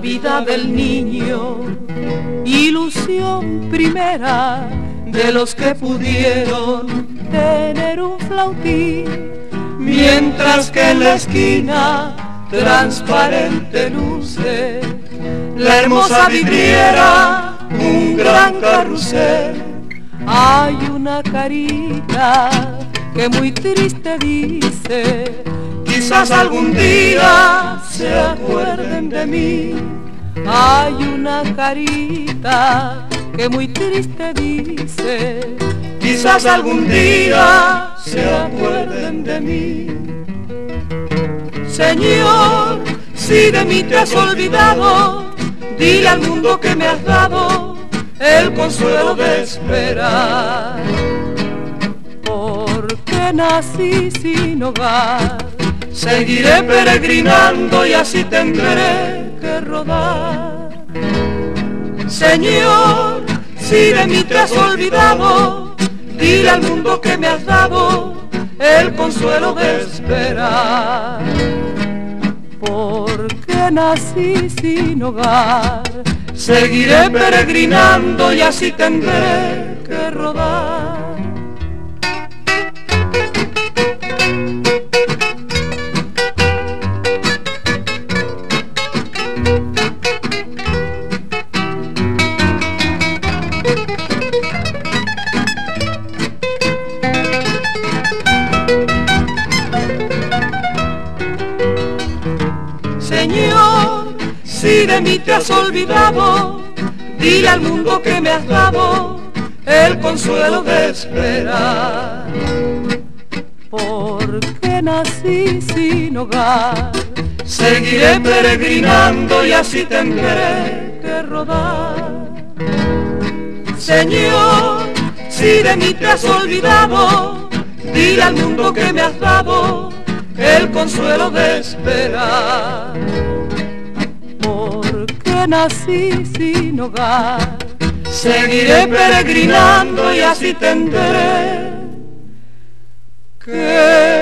vida del niño, ilusión primera de los que pudieron tener un flautín, mientras que en la esquina transparente luce la hermosa vidriera, un gran carrusel. Hay una carita que muy triste dice, quizás algún día se acuerden de mí. Hay una carita que muy triste dice, quizás algún día se acuerden de mí. Señor, si de mí te has olvidado, dile al mundo que me has dado el consuelo de esperar. Porque nací sin hogar, seguiré peregrinando y así tendré que rodar. Señor, si de mí te has olvidado, dile al mundo que me has dado el consuelo de esperar. Porque nací sin hogar, seguiré peregrinando y así tendré que rodar. De mí te has olvidado, dile al mundo que me has dado el consuelo de esperar. Porque nací sin hogar, seguiré peregrinando y así tendré que rodar. Señor, si de mí te has olvidado, dile al mundo que me has dado el consuelo de esperar nací sin hogar. Seguiré peregrinando y así tendré que